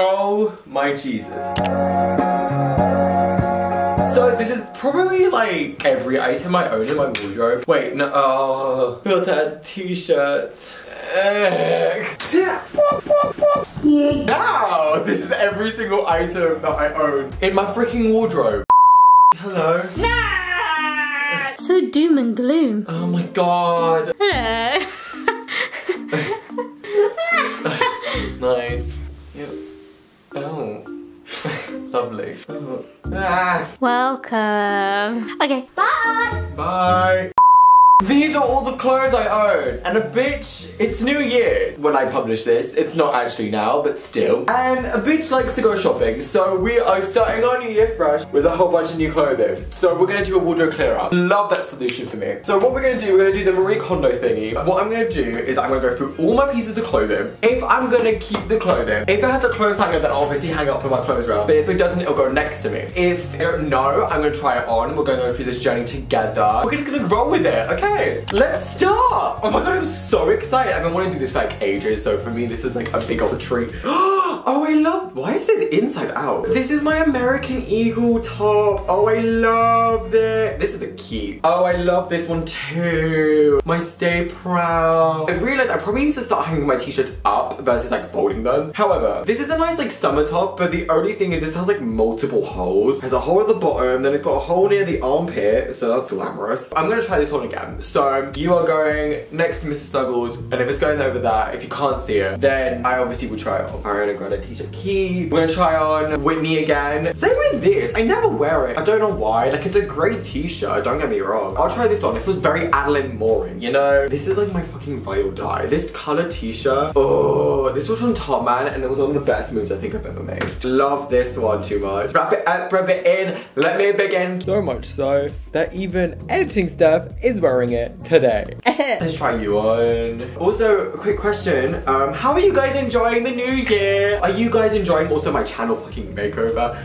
Oh my Jesus. So this is probably like every item I own in my wardrobe. Wait, no, uh, oh, filter t-shirts. Now, this is every single item that I own in my freaking wardrobe. Hello. So doom and gloom. Oh my god. Hello. Nice. Yep. Oh. Lovely. Oh. Ah. Welcome. Okay, bye. Bye. These are all the clothes I own. And a bitch, it's New Year's when I publish this. It's not actually now, but still. And a bitch likes to go shopping, so we are starting our New Year fresh with a whole bunch of new clothing. So we're gonna do a wardrobe clear out. Love that solution for me. So what we're gonna do, we're gonna do the Marie Kondo thingy. What I'm gonna do is I'm gonna go through all my pieces of clothing. If I'm gonna keep the clothing, if it has a clothes hanger, then I'll obviously hang it up in my clothes rail. But if it doesn't, it'll go next to me. If it, no, I'm gonna try it on. We're gonna go through this journey together. We're just gonna roll with it, okay? Let's start! Oh my god, I'm so excited. I've been wanting to do this for like ages, so for me, this is like a big old treat. oh, I love, why is this inside out? This is my American Eagle top. Oh, I love this. This is the key. Oh, I love this one too. My Stay Proud. I realized I probably need to start hanging my t-shirts up versus like folding them. However, this is a nice like summer top, but the only thing is this has like multiple holes. Has a hole at the bottom, then it's got a hole near the armpit, so that's glamorous. I'm gonna try this on again. So you are going next to Mrs. Snuggles, and if it's going over there, if you can't see it, then I obviously would try it on Ariana Grande t-shirt We're gonna try on Whitney again. Same with this. I never wear it. I don't know why. Like it's a great t-shirt, don't get me wrong. I'll try this on. It feels very Adeline Morin, you know? This is like my fucking or die. This color t-shirt. Oh, this was from Top Man, and it was one of the best moves I think I've ever made. Love this one too much. Wrap it up, wrap it in. Let me begin. So much so that even editing stuff is wearing it today. Let's try you on. Also, a quick question. Um, how are you guys enjoying the new year? Are you guys enjoying also my channel fucking makeover?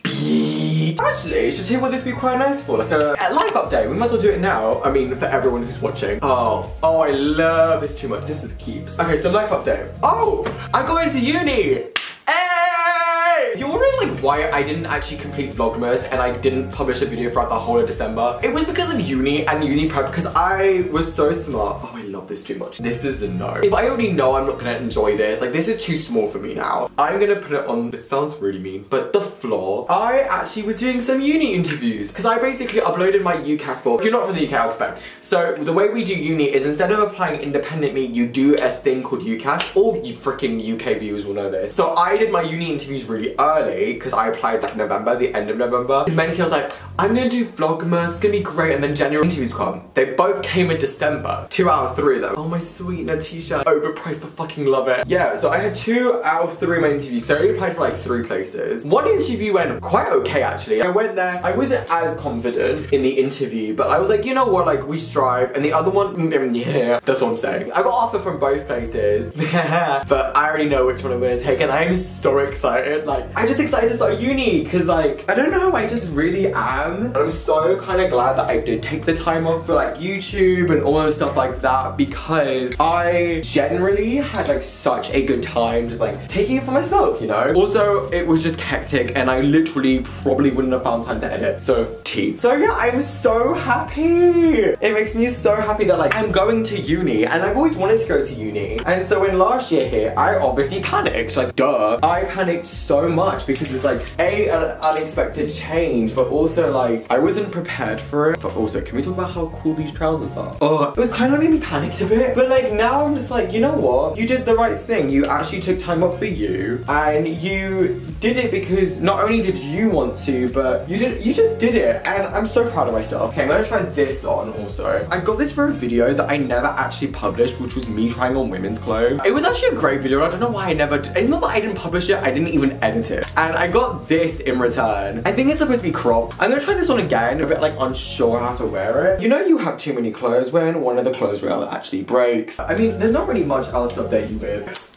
Actually, should see what this be quite nice for? Like a, life update. We might as well do it now. I mean, for everyone who's watching. Oh, oh, I love this too much. This is keeps. Okay, so life update. Oh, I go into uni. Hey! If you're wondering like why I didn't actually complete Vlogmas and I didn't publish a video throughout the whole of December, it was because of uni and uni prep because I was so smart. Oh, I love this too much. This is a no. If I already know I'm not gonna enjoy this, like this is too small for me now, I'm gonna put it on, this sounds really mean, but the floor. I actually was doing some uni interviews because I basically uploaded my UCAS form. If you're not from the UK, I'll explain. So the way we do uni is instead of applying independently, you do a thing called UCAS. All you freaking UK viewers will know this. So I did my uni interviews really early because I applied like November, the end of November. Because mentally I was like, I'm gonna do Vlogmas, it's gonna be great, and then January interviews come. They both came in December. Two out of three them. Oh, my sweet t-shirt. Overpriced, I fucking love it. Yeah, so I had two out of three of my interviews. so I only applied for like three places. One interview went quite okay actually. I went there, I wasn't as confident in the interview, but I was like, you know what, like we strive. And the other one, mm, yeah, that's what I'm saying. I got offer from both places, but I already know which one I'm gonna take and I'm so excited. Like, I'm just excited to start uni because like, I don't know, I just really am. I'm so kind of glad that I did take the time off for like YouTube and all of stuff like that because I generally had like such a good time just like taking it for myself, you know? Also, it was just hectic and I literally probably wouldn't have found time to edit. So, tea. So yeah, I'm so happy. It makes me so happy that like I'm going to uni and I've always wanted to go to uni. And so when last year here, I obviously panicked, like duh. I panicked so much because it's like A, an unexpected change, but also like I wasn't prepared for it. But also, can we talk about how cool these trousers are? Oh, it was kind of made me panicked a bit. But like now I'm just like, you know what? You did the right thing. You actually took time off for you and you did it because not only did you want to, but you did you just did it. And I'm so proud of myself. Okay, I'm gonna try this on also. I got this for a video that I never actually published, which was me trying on women's clothes. It was actually a great video. I don't know why I never, it's not that I didn't publish it, I didn't even edit it. And I got this in return. I think it's supposed to be cropped. I'm gonna try this on again, a bit like unsure how to wear it. You know you have too many clothes when one of the clothes rail actually breaks. I mean, there's not really much else to update you with.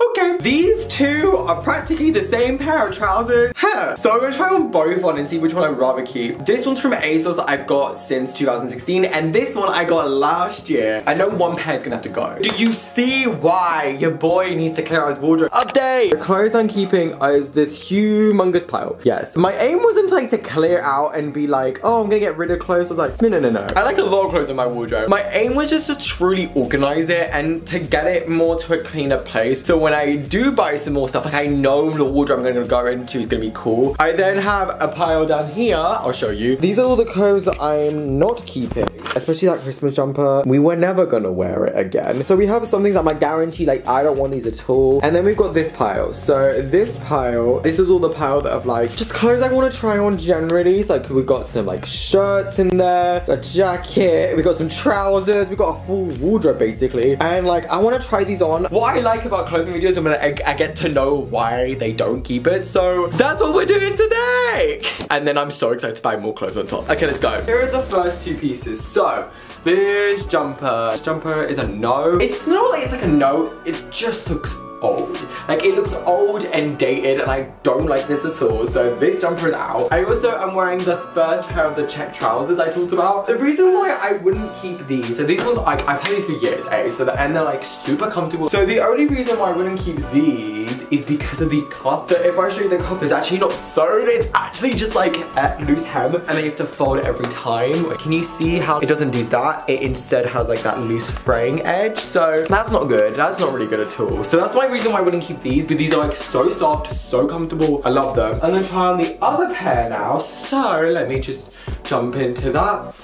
Okay, these two are practically the same pair of trousers. Yeah. So I'm gonna try on both on and see which one I'd rather keep. This one's from ASOS that I've got since 2016 and this one I got last year. I know one pair is gonna have to go. Do you see why your boy needs to clear out his wardrobe? Update! The clothes I'm keeping is this humongous pile. Yes. My aim wasn't like to clear out and be like, oh, I'm gonna get rid of clothes. I was like, no, no, no, no. I like a lot of clothes in my wardrobe. My aim was just to truly organize it and to get it more to a cleaner place. So when I do buy some more stuff, like I know the wardrobe I'm gonna go into is gonna be cool. I then have a pile down here. I'll show you. These are all the clothes that I'm not keeping, especially that Christmas jumper. We were never gonna wear it again. So we have some things that I guarantee, like I don't want these at all. And then we've got this pile. So this pile, this is all the pile that I've, like just clothes I want to try on generally. So like we got some like shirts in there, a jacket, we got some trousers, we got a full wardrobe basically. And like I want to try these on. What I like about clothing videos is when I, I get to know why they don't keep it. So that's what we're doing today. And then I'm so excited to buy more clothes on top. Okay, let's go. Here are the first two pieces. So this jumper, this jumper is a no. It's not like it's like a no, it just looks old. Like it looks old and dated and I don't like this at all. So this jumper is out. I also am wearing the first pair of the check trousers I talked about. The reason why I wouldn't keep these, so these ones like I've had these for years, eh? So the, and they're like super comfortable. So the only reason why I wouldn't keep these is because of the cuff. So if I show you the cuff, it's actually not sewn. It's actually just like a loose hem and then you have to fold it every time. Can you see how it doesn't do that? It instead has like that loose fraying edge. So that's not good. That's not really good at all. So that's reason why I wouldn't keep these, but these are like so soft, so comfortable. I love them. I'm gonna try on the other pair now. So let me just jump into that.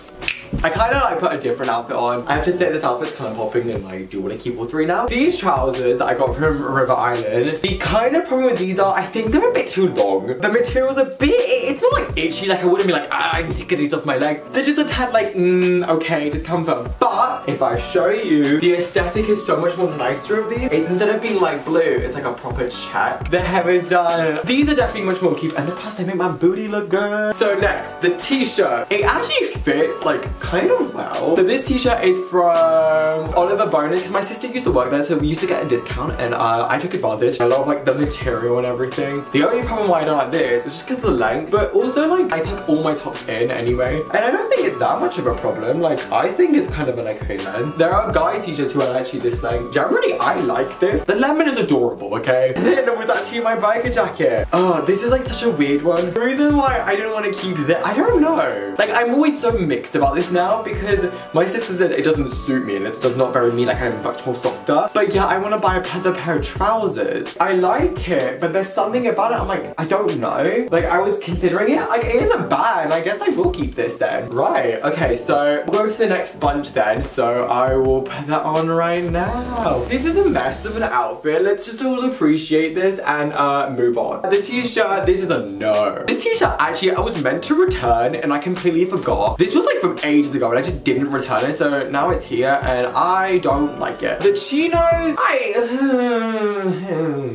I kind of like put a different outfit on. I have to say this outfit's kind of popping and I do want to keep all three now. These trousers that I got from River Island, the kind of problem with these are I think they're a bit too long. The material's a bit, it's not like itchy, like I wouldn't be like, ah, I need to get these off my leg. They're just a tad like, mm, okay, discomfort. But if I show you, the aesthetic is so much more nicer of these. It's instead of being like blue, it's like a proper check. The hem is done. These are definitely much more cute and plus they make my booty look good. So next, the t-shirt. It actually fits like kind of well. So this t-shirt is from Oliver Bonas because my sister used to work there so we used to get a discount and uh, I took advantage. I love like the material and everything. The only problem why I don't like this is just because of the length but also like I take all my tops in anyway and I don't think it's that much of a problem. Like I think it's kind of an okay length. There are guy t-shirts who are actually this length. Generally I like this. The lemon is adorable okay. And then it was actually my biker jacket. Oh this is like such a weird one. The reason why I didn't want to keep this I don't know. Like I'm always so mixed about this now because my sister said it doesn't suit me and it does not very me like I'm much more softer. But yeah, I want to buy another pair of trousers. I like it, but there's something about it I'm like, I don't know. Like I was considering it, like it isn't bad. I guess I will keep this then. Right, okay, so we'll go to the next bunch then. So I will put that on right now. This is a mess of an outfit. Let's just all appreciate this and uh, move on. The t-shirt, this is a no. This t-shirt actually I was meant to return and I completely forgot. This was like from ages ago and I just didn't return it so now it's here and I don't like it. The chinos, I...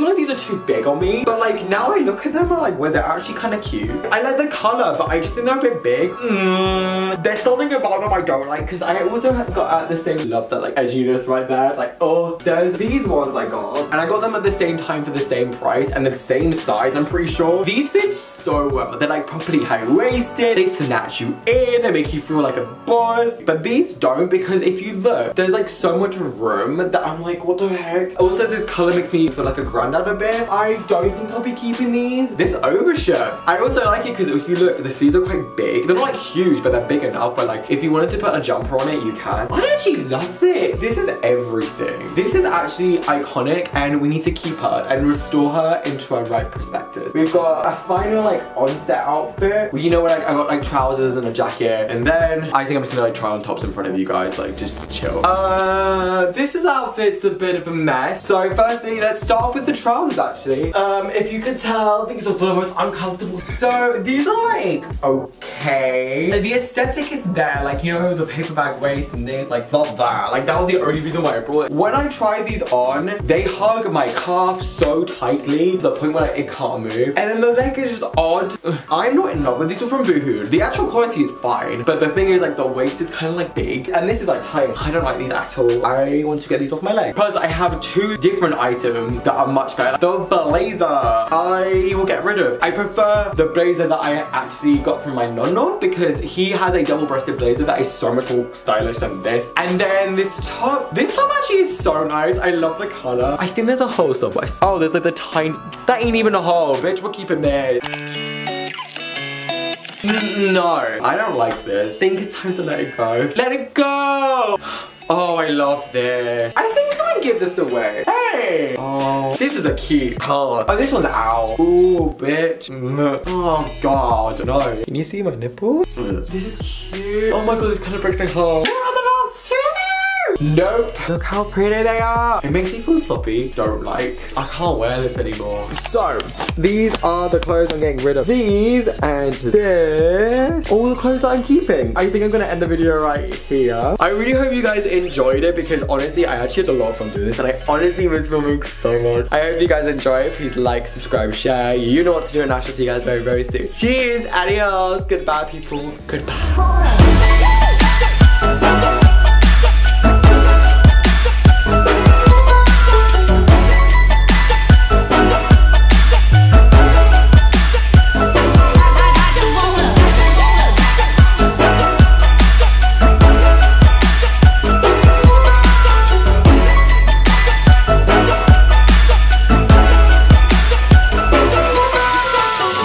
I feel like these are too big on me, but like now I look at them and like, well, they're actually kind of cute. I like the color, but I just think they're a bit big. Mm, there's something about them I don't like because I also have got at the same love that like edginess right there. Like, oh, there's these ones I got and I got them at the same time for the same price and the same size, I'm pretty sure. These fit so well. They're like properly high-waisted. They snatch you in. They make you feel like a boss. But these don't because if you look, there's like so much room that I'm like, what the heck? Also, this color makes me feel like a granddad a bit. I don't think I'll be keeping these. This overshirt. I also like it because if you look, the sleeves are quite big. They're not like huge, but they're big enough where like, if you wanted to put a jumper on it, you can. I actually love this. This is everything. This is actually iconic and we need to keep her and restore her into her right perspective. We've got a final like onset outfit. Well, you know what, like, I got like trousers and a jacket and then I think I'm just gonna like try on tops in front of you guys, like just chill. Uh, this is outfit's a bit of a mess. So firstly, let's start off with the trousers actually. Um, if you could tell, these are the most uncomfortable. So these are like, okay. The aesthetic is there, like, you know, the paper bag waist and things, like, love that. Like, that was the only reason why I brought it. When I try these on, they hug my calf so tightly, the point where like, it can't move. And then the leg is just odd. I'm not in love with these are from Boohoo. The actual quality is fine, but the thing is, like, the waist is kind of like big, and this is like tight. I don't like these at all. I want to get these off my leg. Plus, I have two different items that are much better. The blazer, I will get rid of. I prefer the blazer that I actually got from my nonno because he has a double-breasted blazer that is so much more stylish than this. And then this top, this top actually is so nice. I love the color. I think there's a hole somewhere. Oh, there's like the tiny, that ain't even a hole, bitch. We're keeping this. Mm, no, I don't like this. I think it's time to let it go. Let it go! Oh, I love this. I think I'm gonna give this away. Hey! Oh, this is a cute color. Oh, this one's out. Ooh, bitch. Oh, God, no. Can you see my nipple? This is cute. Oh my God, this kind of breaks my heart. Where are the last two? Nope. Look how pretty they are. It makes me feel sloppy. Don't like. I can't wear this anymore. So, these are the clothes I'm getting rid of. These and this. All the clothes that I'm keeping. I think I'm gonna end the video right here. I really hope you guys enjoyed it because honestly, I actually had a lot of fun doing this and I honestly miss filming so much. I hope you guys enjoy it. Please like, subscribe, share. You know what to do and I shall see you guys very, very soon. Cheers, adios, goodbye people, goodbye.